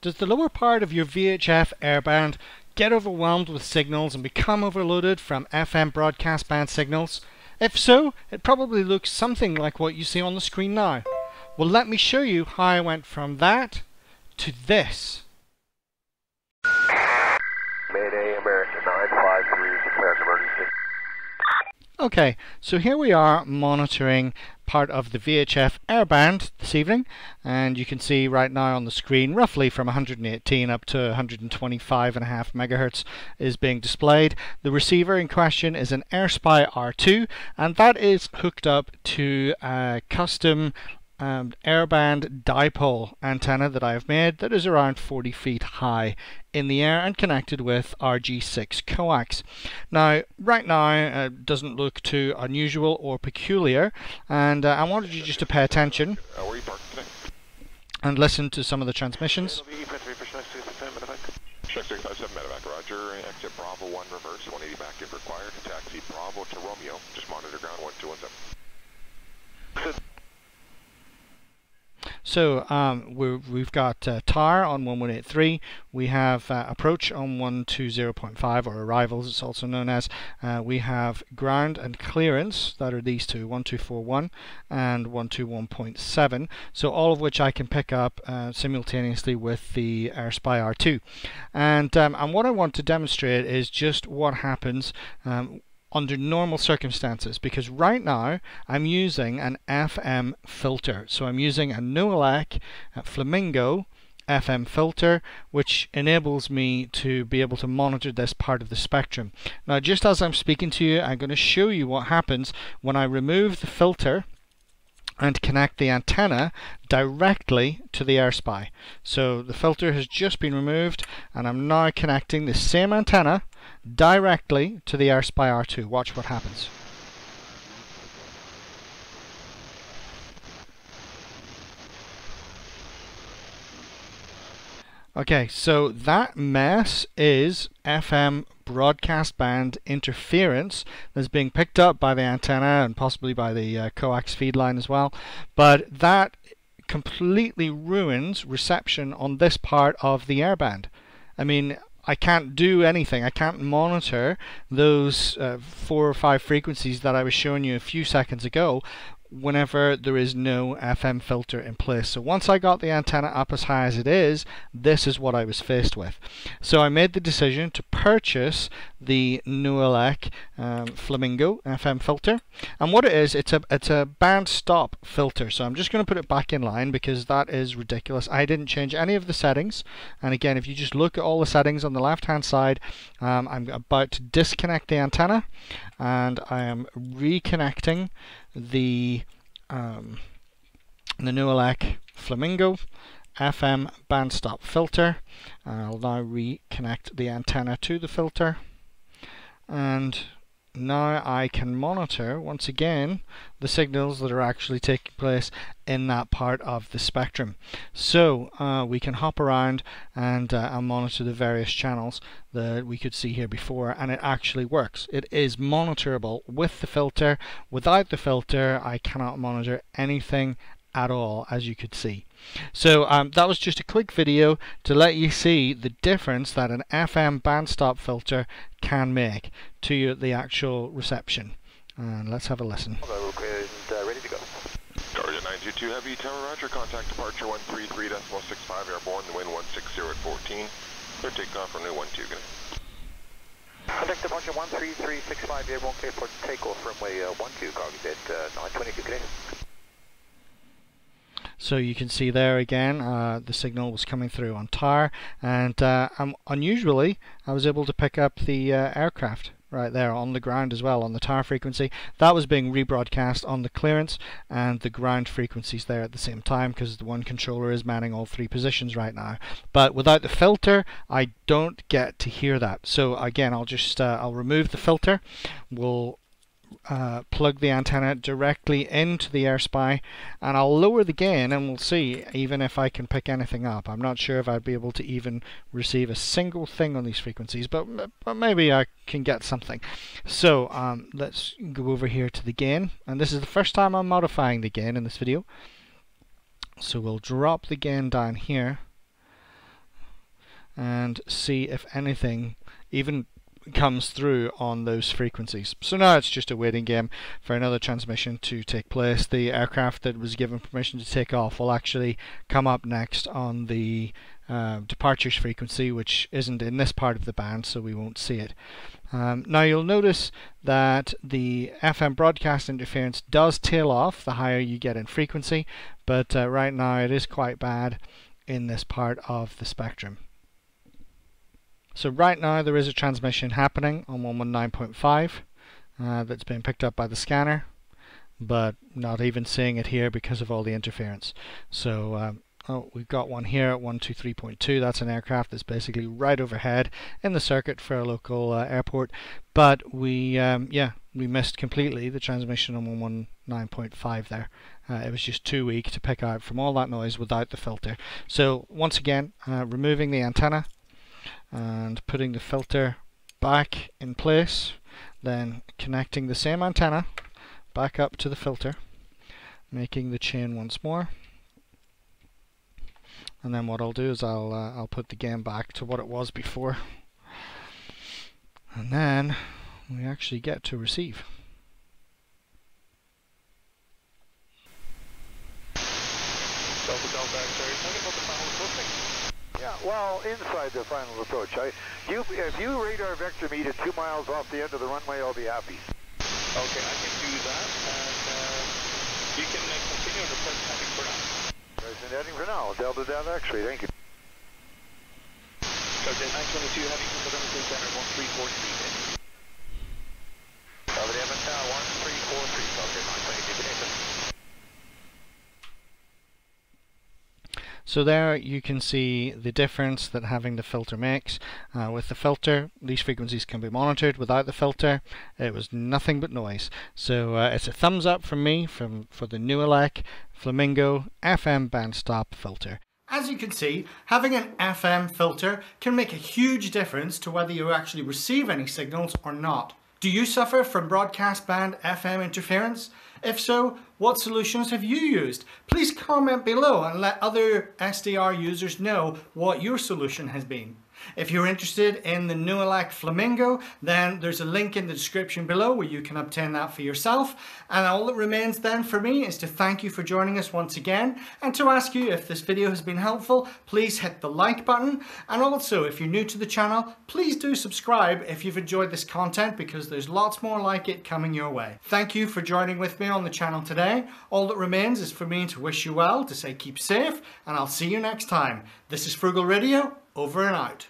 Does the lower part of your VHF airband get overwhelmed with signals and become overloaded from FM broadcast band signals? If so, it probably looks something like what you see on the screen now. Well, let me show you how I went from that to this. Mayday, American Okay, so here we are monitoring part of the VHF airband this evening and you can see right now on the screen roughly from 118 up to 125 and a half megahertz is being displayed. The receiver in question is an AirSpy R2 and that is hooked up to a custom um, airband dipole antenna that I have made that is around 40 feet high in the air and connected with RG6 coax. Now, right now, it uh, doesn't look too unusual or peculiar, and uh, I wanted you just to pay attention and listen to some of the transmissions. Check 657 medevac, roger. Exit Bravo 1 reverse, 180 back if required. Taxi Bravo to Romeo. Just monitor ground 1217. So um, we have got uh, TAR on 1183, we have uh, approach on 120.5 or arrivals it's also known as, uh, we have ground and clearance that are these two 1241 and 121.7 so all of which I can pick up uh, simultaneously with the AirSpy R2 and, um, and what I want to demonstrate is just what happens um, under normal circumstances because right now I'm using an FM filter. So I'm using a Nooelec Flamingo FM filter which enables me to be able to monitor this part of the spectrum. Now just as I'm speaking to you I'm going to show you what happens when I remove the filter and connect the antenna directly to the AirSpy. So the filter has just been removed and I'm now connecting the same antenna directly to the AirSpy R2. Watch what happens. Okay, so that mess is FM broadcast band interference that's being picked up by the antenna and possibly by the uh, coax feed line as well. But that completely ruins reception on this part of the airband. I mean, I can't do anything. I can't monitor those uh, four or five frequencies that I was showing you a few seconds ago whenever there is no FM filter in place. So once I got the antenna up as high as it is, this is what I was faced with. So I made the decision to purchase the Nooelec um, Flamingo FM filter. And what it is, it's a it's a band stop filter. So I'm just going to put it back in line because that is ridiculous. I didn't change any of the settings. And again, if you just look at all the settings on the left hand side, um, I'm about to disconnect the antenna and I am reconnecting the um, the Nooelec Flamingo FM bandstop filter. I'll now reconnect the antenna to the filter and now I can monitor once again the signals that are actually taking place in that part of the spectrum. So uh, we can hop around and, uh, and monitor the various channels that we could see here before and it actually works. It is monitorable with the filter. Without the filter I cannot monitor anything at all as you could see. So um, that was just a quick video to let you see the difference that an FM bandstop filter can make to the actual reception. And let's have a listen. Hello, and, uh, ready to go. Target 922 Heavy Tower Roger, contact departure 133.65 airborne, the wind 160 at 14. Clear takeoff runway 12, good Contact departure 133.65 airborne, clear for takeoff runway uh, 12, copy that, uh, 922, good so you can see there again uh, the signal was coming through on TAR and uh, um, unusually I was able to pick up the uh, aircraft right there on the ground as well on the TAR frequency. That was being rebroadcast on the clearance and the ground frequencies there at the same time because the one controller is manning all three positions right now. But without the filter I don't get to hear that. So again I'll just uh, I'll remove the filter. We'll uh, plug the antenna directly into the AirSpy and I'll lower the gain and we'll see even if I can pick anything up. I'm not sure if I'd be able to even receive a single thing on these frequencies but, but maybe I can get something. So um, let's go over here to the gain and this is the first time I'm modifying the gain in this video. So we'll drop the gain down here and see if anything even comes through on those frequencies. So now it's just a waiting game for another transmission to take place. The aircraft that was given permission to take off will actually come up next on the uh, departures frequency, which isn't in this part of the band, so we won't see it. Um, now you'll notice that the FM broadcast interference does tail off the higher you get in frequency, but uh, right now it is quite bad in this part of the spectrum. So right now there is a transmission happening on 119.5 uh, that's been picked up by the scanner, but not even seeing it here because of all the interference. So um, oh, we've got one here at 123.2. That's an aircraft that's basically right overhead in the circuit for a local uh, airport. But we, um, yeah, we missed completely the transmission on 119.5 there. Uh, it was just too weak to pick out from all that noise without the filter. So once again, uh, removing the antenna and putting the filter back in place then connecting the same antenna back up to the filter making the chain once more. And then what I'll do is I'll uh, I'll put the game back to what it was before. And then we actually get to receive. Delta Delta X-ray, talking about the final approaching. Yeah, well, inside the final approach. I, you, if you radar vector me to two miles off the end of the runway, I'll be happy. Okay, I can do that, and uh, you can uh, continue on the present heading for now. Present heading for now. Delta Delta X-ray, thank you. Delta 922 heading November Center 1343. Delta Delta 1343, okay, 922, Canadian. So there you can see the difference that having the filter makes. Uh, with the filter, these frequencies can be monitored. Without the filter, it was nothing but noise. So uh, it's a thumbs up from me from for the Nooelec Flamingo FM bandstop filter. As you can see, having an FM filter can make a huge difference to whether you actually receive any signals or not. Do you suffer from broadcast band FM interference? If so, what solutions have you used? Please comment below and let other SDR users know what your solution has been. If you're interested in the Nooelec Flamingo, then there's a link in the description below where you can obtain that for yourself. And all that remains then for me is to thank you for joining us once again and to ask you if this video has been helpful, please hit the like button. And also, if you're new to the channel, please do subscribe if you've enjoyed this content because there's lots more like it coming your way. Thank you for joining with me on the channel today. All that remains is for me to wish you well, to say keep safe, and I'll see you next time. This is Frugal Radio, over and out.